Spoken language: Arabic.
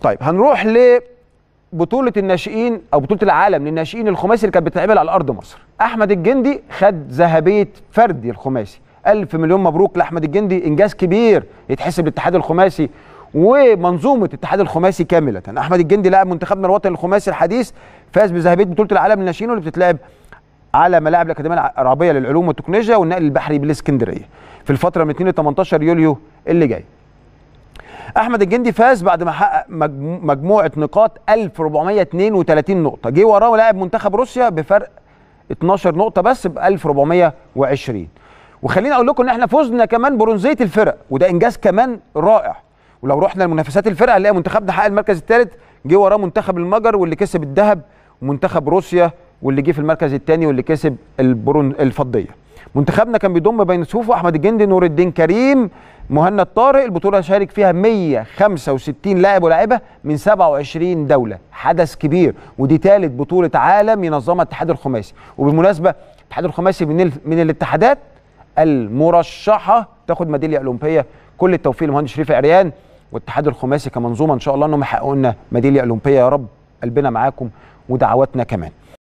طيب هنروح لبطوله الناشئين أو بطولة العالم للناشئين الخماسي اللي كانت بتتعمل على أرض مصر. أحمد الجندي خد ذهبية فردي الخماسي. ألف مليون مبروك لأحمد الجندي إنجاز كبير يتحسب للاتحاد الخماسي ومنظومة الاتحاد الخماسي كاملة. أحمد الجندي لاعب منتخبنا الوطني الخماسي الحديث فاز بذهبية بطولة العالم للناشئين واللي بتتلعب على ملاعب الأكاديمية العربية للعلوم والتكنولوجيا والنقل البحري بالإسكندرية في الفترة من 2 ل 18 يوليو اللي جاي. أحمد الجندي فاز بعد ما حقق مجموعة نقاط 1432 نقطة. جه وراه لاعب منتخب روسيا بفرق 12 نقطة بس ب 1420 وخليني أقول لكم إن إحنا فزنا كمان برونزية الفرق وده إنجاز كمان رائع. ولو رحنا لمنافسات الفرق هنلاقي منتخبنا حقق المركز الثالث جه وراه منتخب المجر واللي كسب الذهب ومنتخب روسيا واللي جه في المركز الثاني واللي كسب البرون الفضية. منتخبنا كان بيضم بين صفوفه أحمد الجندي نور الدين كريم مهند طارق البطولة شارك فيها 165 لاعب ولاعبه من 27 دولة. حدث كبير ودي ثالث بطولة عالم ينظمها الاتحاد الخماسي. وبالمناسبة الاتحاد الخماسي من من الاتحادات المرشحة تاخد ميدالية أولمبية. كل التوفيق للمهندس شريف عريان. والاتحاد الخماسي كمنظومة إن شاء الله إنهم يحققوا لنا ميدالية أولمبية. يا رب قلبنا معاكم ودعواتنا كمان.